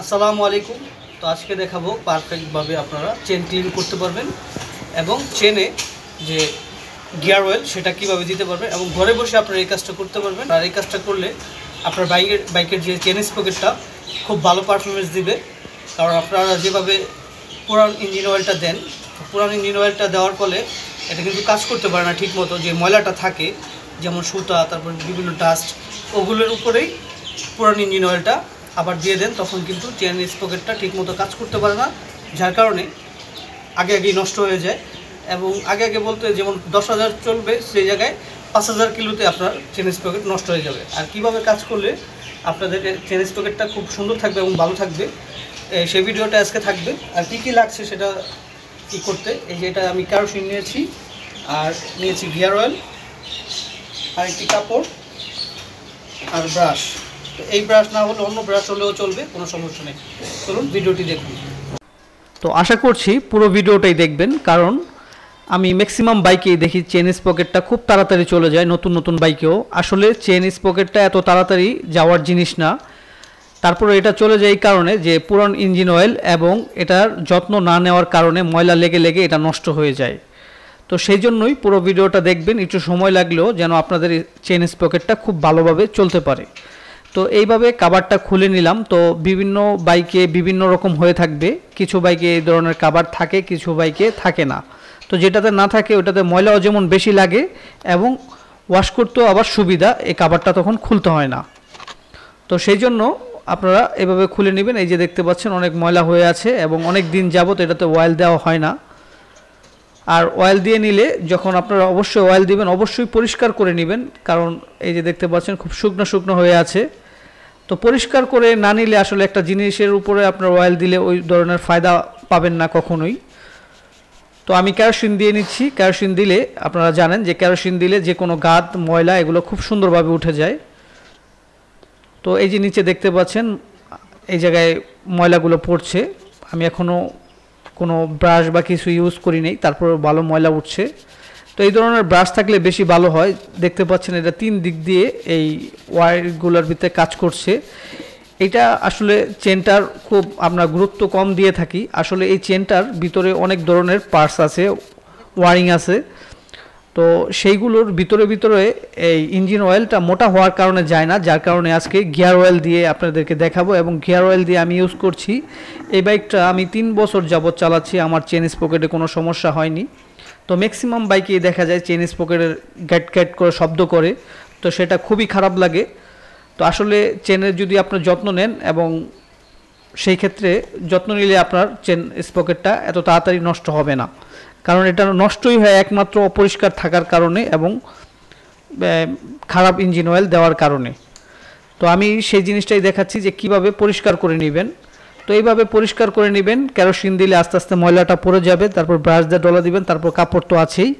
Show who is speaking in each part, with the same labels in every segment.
Speaker 1: আসসালামু আলাইকুম। তো আজকে দেখাবো পারফেক্টভাবে আপনারা চেন ক্লিন করতে পারবেন এবং চেনে যে গিয়ার অয়েল সেটা কীভাবে দিতে পারবেন এবং ঘরে বসে আপনারা এই কাজটা করতে পারবেন। আর এই কাজটা করলে আপনার বাইকের বাইকের যে চেন স্পকেটটা খুব ভালো পারফরমেন্স দিবে। কারণ আপনারা যেভাবে পুরান ইঞ্জিন অয়েলটা দেন পুরান ইঞ্জিন অয়েলটা দেওয়ার ফলে এটা কিন্তু কাজ করতে পারে না ঠিক মতো যে ময়লাটা থাকে, যেমন সুতা, তারপর বিভিন্ন ডাস্ট ওগুলোর উপরেই পুরান ইঞ্জিন অয়েলটা আবার দিয়ে দেন, তখন কিন্তু চেন স্পকেটটা ঠিকমতো কাজ করতে পারে না, যার কারণে আগে আগেই নষ্ট হয়ে যায়। এবং আগে আগে বলতে যেমন দশ হাজার চলবে, সেই জায়গায় পাঁচ হাজার কিলোতে আপনার চেন স্পকেট নষ্ট হয়ে যাবে। আর কীভাবে কাজ করলে আপনাদের চেন স্পকেটটা খুব সুন্দর থাকবে এবং ভালো থাকবে সেই ভিডিওটা আজকে থাকবে। আর কী কী লাগছে সেটা কি করতে, এই যে এটা আমি ক্যারোসিন নিয়েছি, আর নিয়েছি গিয়ার অয়েল আর একটি কাপড়, আর ব্রাশ এই ব্রাশ না হলে অন্য ব্রাশ হলেও চলবে, কোনো সমস্যা নেই। চলুন, ভিডিওটি দেখুন। তো আশা করছি পুরো ভিডিওটাই দেখবেন, কারণ আমি ম্যাক্সিমাম বাইকেই দেখি চেন স্পকেটটা খুব তাড়াতাড়ি চলে যায়, নতুন নতুন বাইকেও আসলে চেন স্পকেটটা এত তাড়াতাড়ি যাওয়ার জিনিস না। তারপরে এটা চলে যায় এই কারণে যে পুরান ইঞ্জিন অয়েল এবং এটার যত্ন না নেওয়ার কারণে ময়লা লেগে লেগে এটা নষ্ট হয়ে যায়। তো সেই জন্যই পুরো ভিডিওটা দেখবেন, একটু সময় লাগলেও যেন আপনাদের চেন স্পকেটটা খুব ভালোভাবে চলতে পারে। তো এইভাবে কাবারটা খুলে নিলাম। তো বিভিন্ন বাইকে বিভিন্ন রকম হয়ে থাকবে। কিছু বাইকে এই ধরনের কাবার থাকে, কিছু বাইকে থাকে না। তো যেটাতে না থাকে, ওটাতে ময়লাও যেমন বেশি লাগে এবং ওয়াশ করতেও আবার সুবিধা, এই কাবারটা তখন খুলতে হয় না। তো সেই জন্য আপনারা এভাবে খুলে নেবেন। এই যে দেখতে পাচ্ছেন, অনেক ময়লা হয়ে আছে এবং অনেক দিন যাবত এটাতে অয়েল দেওয়া হয় না। আর অয়েল দিয়ে নিলে যখন আপনারা অবশ্যই অয়েল দিবেন, অবশ্যই পরিষ্কার করে নেবেন। কারণ এই যে দেখতে পাচ্ছেন, খুব শুকনো শুকনো হয়ে আছে। তো পরিষ্কার করে না নিলে আসলে একটা জিনিসের উপরে আপনার অয়েল দিলে ওই ধরনের ফায়দা পাবেন না কখনোই। তো আমি ক্যারোসিন দিয়ে নিচ্ছি। ক্যারোসিন দিলে আপনারা জানেন যে ক্যারোসিন দিলে যে কোনো গাদ ময়লা এগুলো খুব সুন্দরভাবে উঠে যায়। তো এই যে নিচে দেখতে পাচ্ছেন, এই জায়গায় ময়লাগুলো পড়ছে। আমি এখনও কোনো ব্রাশ বা কিছু ইউজ করি নেই তারপর ভালো ময়লা উঠছে। তো এই ধরনের ব্রাশ থাকলে বেশি ভালো হয়। দেখতে পাচ্ছেন এটা তিন দিক দিয়ে এই ওয়ারগুলোর ভিতরে কাজ করছে। এটা আসলে চেনটার খুব আমরা গুরুত্ব কম দিয়ে থাকি। আসলে এই চেনটার ভিতরে অনেক ধরনের পার্টস আছে ওয়ারিং আছে। তো সেইগুলোর ভিতরে ভিতরে এই ইঞ্জিন অয়েলটা মোটা হওয়ার কারণে যায় না, যার কারণে আজকে গিয়ার অয়েল দিয়ে আপনাদেরকে দেখাবো এবং গিয়ার অয়েল দিয়ে আমি ইউজ করছি। এই বাইকটা আমি তিন বছর যাবৎ চালাচ্ছি, আমার চেন পকেটে কোনো সমস্যা হয়নি। তো ম্যাক্সিমাম বাইকেই দেখা যায় চেন পকেটের গ্যাট গ্যাট করে শব্দ করে, তো সেটা খুবই খারাপ লাগে। তো আসলে চেনের যদি আপনার যত্ন নেন এবং সেই ক্ষেত্রে যত্ন নিলে আপনার চেন স্পকেটটা এত তাড়াতাড়ি নষ্ট হবে না। কারণ এটা নষ্টই হয় একমাত্র অপরিষ্কার থাকার কারণে এবং খারাপ ইঞ্জিন অয়েল দেওয়ার কারণে। তো আমি সেই জিনিসটাই দেখাচ্ছি যে কীভাবে পরিষ্কার করে নেবেন। তো এইভাবে পরিষ্কার করে নেবেন, কেরোসিন দিলে আস্তে আস্তে ময়লাটা পড়ে যাবে, তারপর ব্রাশ দিয়ে ডলা দিবেন, তারপর কাপড় তো আছেই,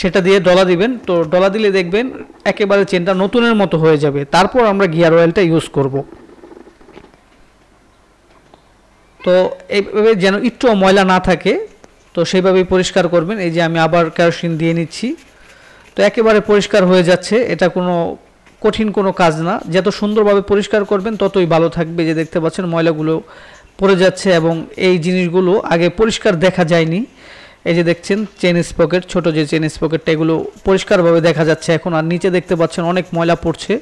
Speaker 1: সেটা দিয়ে ডলা দিবেন। তো ডলা দিলে দেখবেন একেবারে চেনটা নতুনের মতো হয়ে যাবে। তারপর আমরা গিয়ার অয়েলটা ইউজ করব। তো এইভাবে যেন একটু ময়লা না থাকে তো সেইভাবেই পরিষ্কার করবেন। এই যে আমি আবার কেরোসিন দিয়ে নিচ্ছি। তো একেবারে পরিষ্কার হয়ে যাচ্ছে। এটা কোনো কঠিন কোনো কাজ না। যত সুন্দরভাবে পরিষ্কার করবেন, ততই ভালো থাকবে। যে দেখতে পাচ্ছেন, ময়লাগুলো পড়ে যাচ্ছে এবং এই জিনিসগুলো আগে পরিষ্কার দেখা যায়নি। এই যে দেখছেন চেন স্পকেট ছোট যে চেন স্পকেটটা এগুলো পরিষ্কারভাবে দেখা যাচ্ছে এখন। আর নিচে দেখতে পাচ্ছেন, অনেক ময়লা পড়ছে।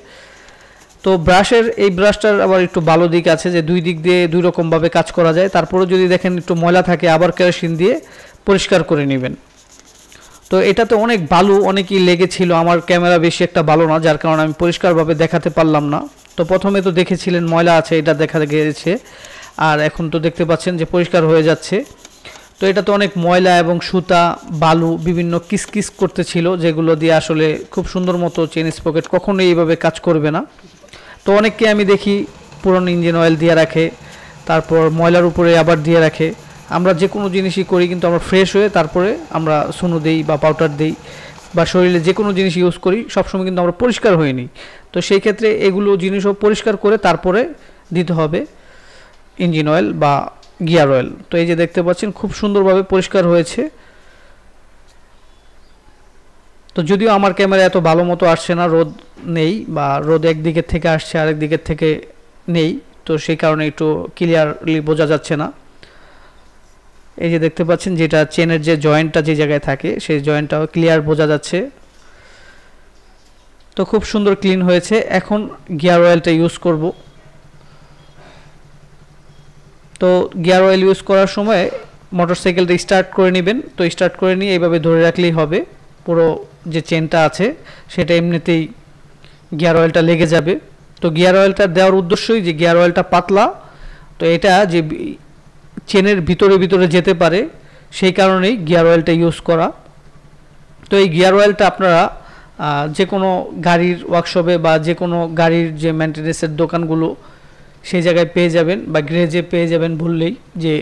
Speaker 1: তো ব্রাশের, এই ব্রাশটার আবার একটু ভালো দিক আছে যে দুই দিক দিয়ে দুই রকমভাবে কাজ করা যায়। তারপরেও যদি দেখেন একটু ময়লা থাকে, আবার কেরোসিন দিয়ে পরিষ্কার করে নেবেন। তো এটাতে অনেক বালু, অনেকই লেগেছিল। আমার ক্যামেরা বেশি একটা ভালো না, যার কারণে আমি পরিষ্কারভাবে দেখাতে পারলাম না। তো প্রথমে তো দেখেছিলেন ময়লা আছে, এটা দেখা গিয়েছে আর এখন তো দেখতে পাচ্ছেন যে পরিষ্কার হয়ে যাচ্ছে। তো এটা তো অনেক ময়লা এবং সুতা, বালু, বিভিন্ন কিসকিস করতেছিল, যেগুলো দিয়ে আসলে খুব সুন্দর মতো চেন স্পকেট কখনোই এইভাবে কাজ করবে না। তো অনেককে আমি দেখি, পুরনো ইঞ্জিন অয়েল দিয়ে রাখে, তারপর ময়লার উপরে আবার দিয়ে রাখে। আমরা যে কোনো জিনিসই করি কিন্তু আমরা ফ্রেশ হয়ে তারপরে আমরা সুনো দিই বা পাউডার দিই বা শরীরে যে কোনো জিনিস ইউজ করি, সবসময় কিন্তু আমরা পরিষ্কার হয়ে নিই। তো সেই ক্ষেত্রে এগুলো জিনিসও পরিষ্কার করে তারপরে দিতে হবে ইঞ্জিন অয়েল বা গিয়ার অয়েল তো এই যে দেখতে পাচ্ছেন, খুব সুন্দরভাবে পরিষ্কার হয়েছে। তো যদিও আমার ক্যামেরা এত ভালো মতো আসছে না, রোদ নেই বা রোদ একদিকের থেকে আসছে আরেক দিকের থেকে নেই, তো সেই কারণে একটু ক্লিয়ারলি বোঝা যাচ্ছে না। এই যে দেখতে পাচ্ছেন যেটা চেনের যে জয়েন্টটা যে জায়গায় থাকে, সেই জয়েন্টটাও ক্লিয়ার বোঝা যাচ্ছে। তো খুব সুন্দর ক্লিন হয়েছে। এখন গিয়ার অয়েলটা ইউজ করব। তো গিয়ার অয়েল ইউজ করার সময় মোটরসাইকেলটা স্টার্ট করে নেবেন। তো স্টার্ট করে নিয়ে এইভাবে ধরে রাখলেই হবে। পুরো যে চেনটা আছে, সেটা এমনিতেই গিয়ার অয়েলটা লেগে যাবে। তো গিয়ার অয়েলটা দেওয়ার উদ্দেশ্যই যে গিয়ার অয়েলটা পাতলা, তো এটা যে চেনের ভিতরে ভিতরে যেতে পারে, সেই কারণেই গিয়ার অয়েলটা ইউজ করা। তো এই গিয়ার অয়েলটা আপনারা যে কোনো গাড়ির ওয়ার্কশপে বা যে কোনো গাড়ির যে মেনটেন্যান্সের দোকানগুলো, সেই জায়গায় পেয়ে যাবেন বা গ্রেজে পেয়ে যাবেন ভুললেই যে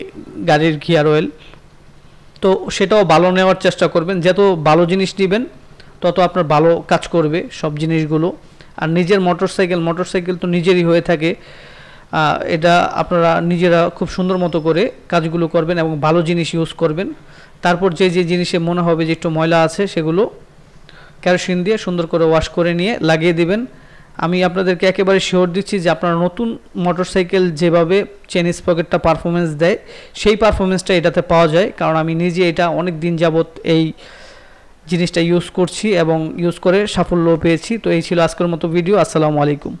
Speaker 1: গাড়ির গিয়ার অয়েল। তো সেটাও ভালো নেওয়ার চেষ্টা করবেন। যত ভালো জিনিস নেবেন, তত আপনার ভালো কাজ করবে সব জিনিসগুলো। আর নিজের মোটরসাইকেল মোটরসাইকেল তো নিজেরই হয়ে থাকে। এটা আপনারা নিজেরা খুব সুন্দর মতো করে কাজগুলো করবেন এবং ভালো জিনিস ইউজ করবেন। তারপর যে যে জিনিসে মনে হবে যে একটু ময়লা আছে, সেগুলো ক্যারোসিন দিয়ে সুন্দর করে ওয়াশ করে নিয়ে লাগিয়ে দিবেন। আমি আপনাদেরকে একেবারে শিওর দিচ্ছি যে আপনারা নতুন মোটরসাইকেল যেভাবে চেনিস পকেটটা পারফরমেন্স দেয়, সেই পারফরমেন্সটা এটাতে পাওয়া যায়। কারণ আমি নিজে এটা অনেক দিন যাবৎ এই জিনিসটা ইউজ করছি এবং ইউজ করে সাফল্য পেয়েছি। তো এই ছিল আজকের মতো ভিডিও আসসালামু আলাইকুম।